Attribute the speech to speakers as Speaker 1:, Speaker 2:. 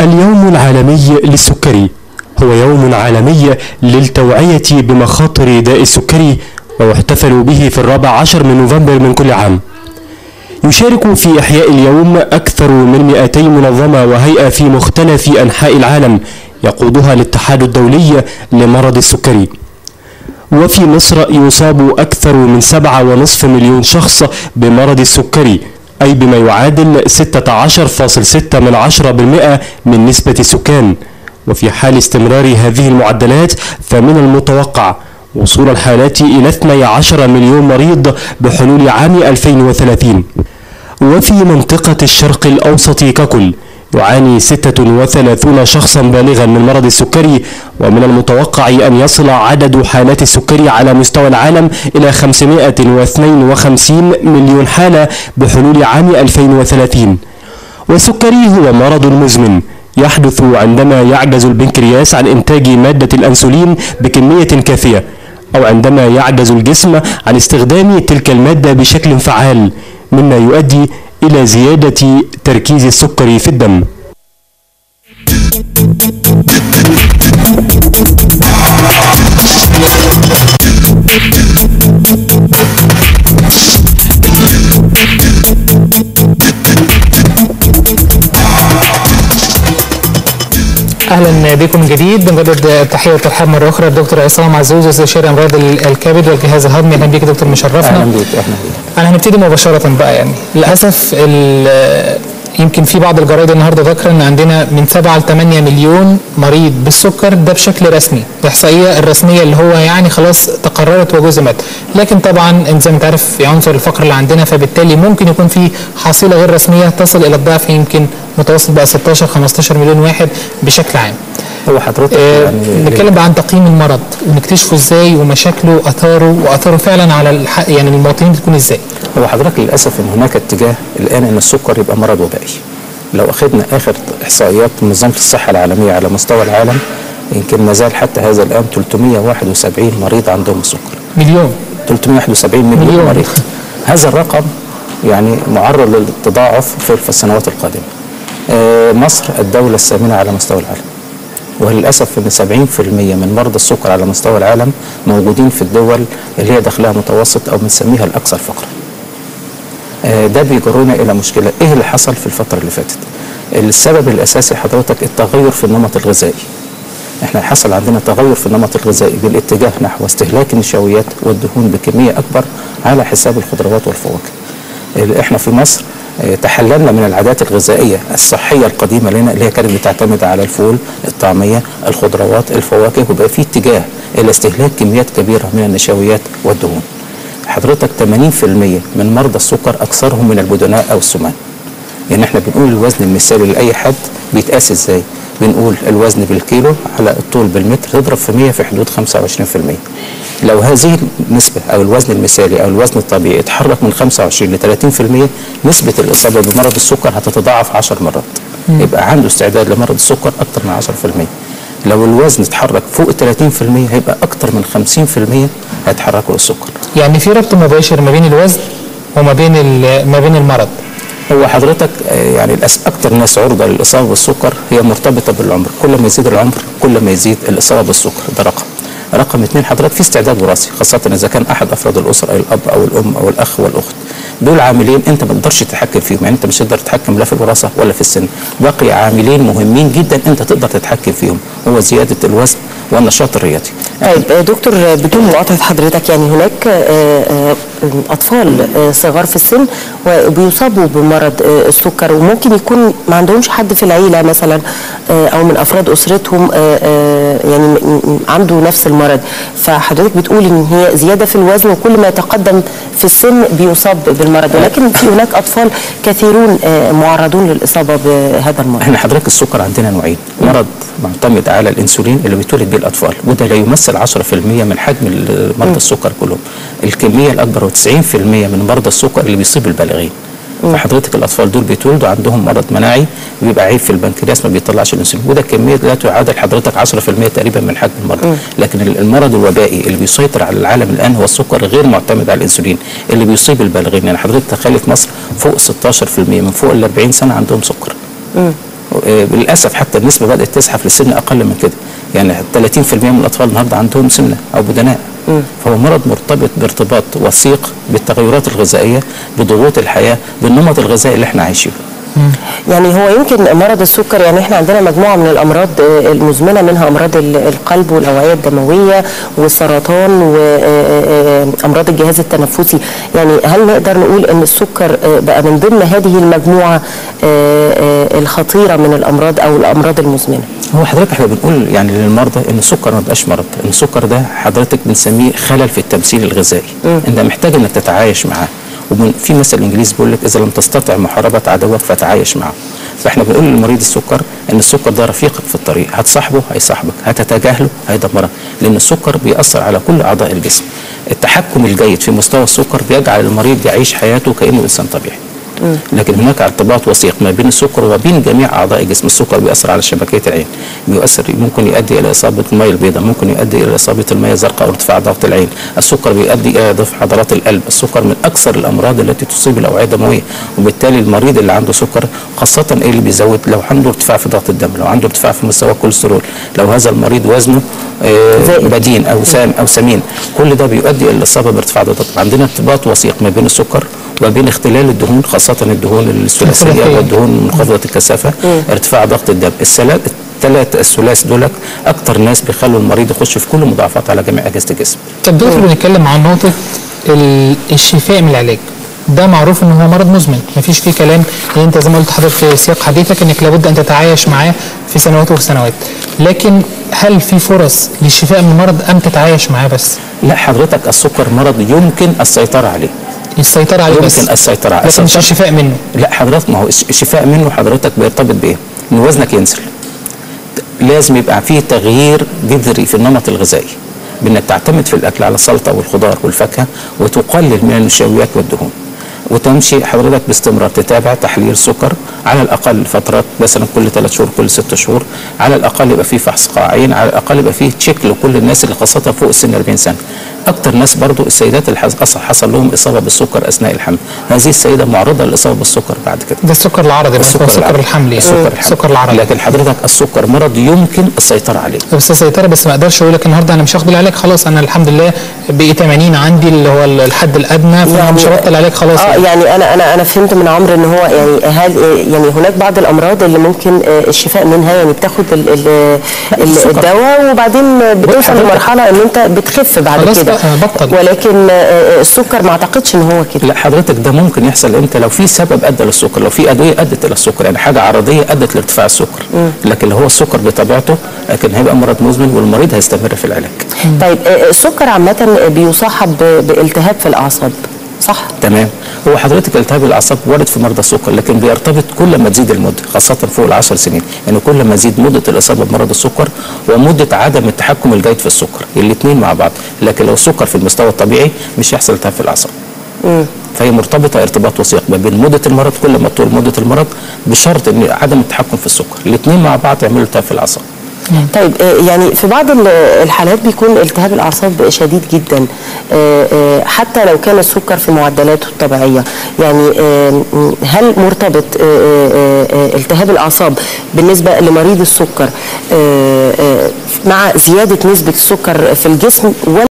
Speaker 1: اليوم العالمي للسكري. هو يوم عالمي للتوعية بمخاطر داء السكري ويحتفل به في الرابع عشر من نوفمبر من كل عام. يشارك في إحياء اليوم أكثر من 200 منظمة وهيئة في مختلف أنحاء العالم يقودها الاتحاد الدولي لمرض السكري. وفي مصر يصاب أكثر من 7.5 مليون شخص بمرض السكري أي بما يعادل 16.6 من عشرة بالمئة من نسبة السكان. وفي حال استمرار هذه المعدلات فمن المتوقع وصول الحالات إلى 12 مليون مريض بحلول عام 2030 وفي منطقة الشرق الأوسط ككل يعاني 36 شخصا بالغا من مرض السكري ومن المتوقع أن يصل عدد حالات السكري على مستوى العالم إلى 552 مليون حالة بحلول عام 2030 والسكري هو مرض مزمن يحدث عندما يعجز البنكرياس عن إنتاج مادة الأنسولين بكمية كافية أو عندما يعجز الجسم عن استخدام تلك المادة بشكل فعال مما يؤدي إلى زيادة تركيز السكر في الدم.
Speaker 2: أهلا بكم من جديد. بنجدد التحية والترحاب مرة أخرى الدكتور عصام عزوز استشاري أمراض الكبد والجهاز الهضمي. أهلا بيك دكتور مشرفنا.
Speaker 3: أهلا بيك أهلا بيك.
Speaker 2: أنا هنبتدي مباشرة بقى يعني. للأسف يمكن في بعض الجرايد النهارده ذاكره إن عندنا من 7 ل 8 مليون مريض بالسكر ده بشكل رسمي. الإحصائية الرسمية اللي هو يعني خلاص تقررت وجزمت لكن طبعا انت زي ما انت عارف في عنصر الفقر اللي عندنا فبالتالي ممكن يكون في حصيلة غير رسمية تصل إلى الضعف يمكن متوسط بقى 16 15 مليون واحد بشكل عام.
Speaker 3: هو حضرتك
Speaker 2: آه،
Speaker 3: يعني
Speaker 2: نتكلم بقى عن تقييم المرض ونكتشفه إزاي ومشاكله وأثاره وأثاره فعلا على الح... يعني المواطنين بتكون إزاي.
Speaker 3: هو حضرتك للأسف إن هناك اتجاه الآن إن السكر يبقى مرض وبائي. لو أخذنا آخر إحصائيات منظمه الصحة العالمية على مستوى العالم يمكن ما زال حتى هذا الآن 371 مريض عندهم السكر
Speaker 2: مليون.
Speaker 3: 371 مليون,
Speaker 2: مليون.
Speaker 3: مريض. هذا الرقم يعني معرض للتضاعف في في السنوات القادمة. آه، مصر الدولة الثامنة على مستوى العالم. وللأسف إن 70% من مرضى السكر على مستوى العالم موجودين في الدول اللي هي دخلها متوسط أو بنسميها الأكثر فقرا. آه، ده بيجرنا إلى مشكلة إيه اللي حصل في الفترة اللي فاتت؟ السبب الأساسي حضرتك التغير في النمط الغذائي. إحنا حصل عندنا تغير في النمط الغذائي بالاتجاه نحو استهلاك النشويات والدهون بكمية أكبر على حساب الخضروات والفواكه. ال- إحنا في مصر آه، تحللنا من العادات الغذائية الصحية القديمة لنا اللي هي كانت بتعتمد على الفول، الطعمية، الخضروات، الفواكه وبقى في اتجاه إلى استهلاك كميات كبيرة من النشويات والدهون. حضرتك 80% من مرضى السكر أكثرهم من البدناء أو السمان. يعني إحنا بنقول الوزن المثالي لأي حد بيتقاس إزاي؟ بنقول الوزن بالكيلو على الطول بالمتر تضرب في 100 في حدود 25%. لو هذه النسبة أو الوزن المثالي أو الوزن الطبيعي اتحرك من 25 ل 30% نسبة الإصابة بمرض السكر هتتضاعف 10 مرات. يبقى عنده استعداد لمرض السكر أكثر من 10%. لو الوزن اتحرك فوق ال 30% هيبقى أكثر من 50% هيتحركوا للسكر.
Speaker 2: يعني في ربط مباشر ما بين الوزن وما بين ما بين المرض.
Speaker 3: هو حضرتك آه، يعني أكتر ناس عرضة للإصابة بالسكر هي مرتبطة بالعمر. كل ما يزيد العمر كل ما يزيد الإصابة بالسكر. ده رقم. رقم اثنين حضرتك في استعداد وراثي خاصة إذا كان أحد أفراد الأسرة الأب أو الأم أو الأخ والأخت. دول عاملين أنت ما تقدرش تتحكم فيهم يعني أنت مش تقدر تتحكم لا في الوراثة ولا في السن. بقي عاملين مهمين جدا أنت تقدر تتحكم فيهم هو زيادة الوزن والنشاط الرياضي
Speaker 4: طيب دكتور بدون مقاطعة حضرتك يعني هناك آه، آه، آه، صغار في السن وبيصابوا بمرض آه، السكر وممكن يكون ما عندهمش حد في العيلة مثلا آه، أو من آه، آه، يعني عنده نفس المرض. فحضرتك بتقول إن هي زيادة في الوزن وكل ما يتقدم في السن بيصاب بالمرض. ولكن في هناك أطفال كثيرون آه، معرضون للإصابة بهذا المرض.
Speaker 3: إحنا حضرتك السكر عندنا نوعين. مرض معتمد على الإنسولين اللي بيتولد بيه الأطفال وده لا يمثل 10% من حجم مرضى السكر كلهم. الكمية الأكبر هو 90% من مرضى السكر اللي بيصيب البالغين. فحضرتك الأطفال دول بيتولدوا عندهم مرض مناعي بيبقى عيب في البنكرياس ما بيطلعش الإنسولين. وده كمية لا تعادل حضرتك 10% تقريبا من حجم المرض لكن المرض الوبائي اللي بيسيطر على العالم الآن هو السكر غير معتمد على الإنسولين اللي بيصيب البالغين. يعني حضرتك تخيلي في مصر فوق 16% من فوق ال 40 سنة عندهم سكر. آه، للأسف حتى النسبة بدأت تزحف لسن أقل من كده. يعني 30% من الأطفال النهارده عندهم سمنة أو بدناء. فهو مرض مرتبط بارتباط وثيق بالتغيرات الغذائية بضغوط الحياة بالنمط الغذائي اللي إحنا عايشينه.
Speaker 4: يعني هو يمكن مرض السكر يعني إحنا عندنا مجموعة من الأمراض آه، المزمنة منها أمراض ال- القلب والاوعيه الدموية والسرطان وامراض الجهاز التنفسي. يعني هل نقدر نقول إن السكر آه، بقى من ضمن هذه المجموعة آه، آه، الخطيرة من الأمراض أو الأمراض المزمنة؟
Speaker 3: هو حضرتك إحنا بنقول يعني للمرضى إن السكر ما بقاش مرض إن السكر ده حضرتك بنسميه خلل في التمثيل الغذائي. أنت محتاج إنك تتعايش معاه. وفي مثل إنجليزي بيقول لك إذا لم تستطع محاربة عدوك فتعايش معه. فإحنا بنقول للمريض السكر إن السكر ده رفيقك في الطريق. هتصاحبه هيصاحبك. هتتجاهله هيدمرك. لأن السكر بيأثر على كل أعضاء الجسم. التحكم الجيد في مستوى السكر بيجعل المريض يعيش حياته كأنه إنسان طبيعي. لكن هناك ارتباط وثيق ما بين السكر وما بين جميع أعضاء الجسم السكر بيأثر على شبكية العين. بيؤثر ممكن يؤدي إلى إصابة المية البيضاء ممكن يؤدي إلى إصابة المية الزرقاء وارتفاع ضغط العين. السكر بيؤدي إلى ضعف عضلات القلب. السكر من أكثر الأمراض التي تصيب الأوعية الدموية وبالتالي المريض اللي عنده سكر خاصة إيه اللي بيزود؟ لو عنده ارتفاع في ضغط الدم لو عنده ارتفاع في مستوى الكوليسترول لو هذا المريض وزنه آه،. بدين أو سام أو سمين. كل ده بيؤدي إلى الاصابه بارتفاع ضغط الدم. عندنا ارتباط وثيق ما بين السكر وما بين اختلال الدهون خاصة الدهون
Speaker 2: الثلاثية.
Speaker 3: والدهون منخفضه الكثافة ارتفاع ضغط الدم. الثلاث الثلاث الثلاث دول أكتر ناس بيخلوا المريض يخش في كل مضاعفات على جميع أجهزة الجسم.
Speaker 2: طب دكتور بنتكلم عن نقطة ال- الشفاء من العلاج. ده معروف إن هو مرض مزمن. مفيش فيه كلام يعني أنت زي ما قلت حضرتك في سياق حديثك إنك لابد أن تتعايش معاه في سنوات وفي سنوات. لكن هل في فرص للشفاء من المرض أم تتعايش معاه بس؟
Speaker 3: لا حضرتك السكر مرض يمكن السيطرة عليه.
Speaker 2: السيطرة عليه بس
Speaker 3: يمكن السيطرة. عليه
Speaker 2: لكن مش الشفاء منه.
Speaker 3: لا حضرتك ما هو الش- الشفاء منه حضرتك بيرتبط بإيه؟ إن وزنك ينزل. لازم يبقى فيه تغيير جذري في النمط الغذائي بإنك تعتمد في الأكل على السلطة والخضار والفاكهة وتقلل من النشويات والدهون. وتمشي حضرتك باستمرار تتابع تحليل سكر على الأقل فترات مثلا كل ثلاث شهور كل ست شهور. على الأقل يبقى فيه فحص قاعين على الأقل يبقى فيه تشيك لكل الناس اللي خاصة فوق سن 40 سنة. أكتر ناس برضو السيدات اللي حص- حصل, حصل لهم إصابة بالسكر أثناء الحمل. هذه السيدة معرضة للإصابة بالسكر بعد كده.
Speaker 2: ده السكر العرضي بس هو السكر الحمل يعني
Speaker 3: السكر الحمل
Speaker 2: السكر العرضي.
Speaker 3: لكن حضرتك السكر مرض يمكن السيطرة عليه.
Speaker 2: بس السيطرة بس ما أقدرش أقول لك النهارده أنا مش هاخد العلاج خلاص أنا الحمد لله بقي 80 عندي اللي هو الحد الأدنى فأنا مش هبطل العلاج خلاص.
Speaker 4: آه يعني أنا أنا أنا فهمت من عمرو إن هو يعني هل يعني هناك بعض الأمراض اللي ممكن آه، الشفاء منها يعني بتاخد ال- ال- ال-
Speaker 3: السكر.
Speaker 4: الدواء وبعدين بتوصل لمرحلة إن أنت بتخف بعد كده.
Speaker 2: بطل.
Speaker 4: ولكن آه، السكر ما اعتقدش إن هو كده.
Speaker 3: لا حضرتك ده ممكن يحصل إمتى؟ لو في سبب أدى للسكر لو في أدوية أدت إلى السكر يعني حاجة عرضية أدت لارتفاع السكر. لكن لو هو السكر بطبيعته لكن هيبقى مرض مزمن والمريض هيستمر في العلاج.
Speaker 4: طيب آه، السكر عامة بيصاحب بالتهاب في الأعصاب. صح؟
Speaker 3: تمام. هو حضرتك التهاب الأعصاب وارد في مرضى السكر لكن بيرتبط كل ما تزيد المدة خاصة فوق العشر سنين. يعني كل ما تزيد مدة الإصابة بمرض السكر ومدة عدم التحكم الجيد في السكر الاثنين مع بعض. لكن لو السكر في المستوى الطبيعي مش هيحصل التهاب في الأعصاب. فهي مرتبطة ارتباط وثيق ما بين مدة المرض كل ما طول مدة المرض بشرط إن عدم التحكم في السكر. الاثنين مع بعض يعملوا التهاب في الأعصاب.
Speaker 4: طيب آه، يعني في بعض ال- الحالات بيكون التهاب الأعصاب شديد جدا آه، آه، حتى لو كان السكر في معدلاته الطبيعية. يعني هل مرتبط التهاب الأعصاب بالنسبة لمريض السكر مع زيادة نسبة السكر في الجسم ولا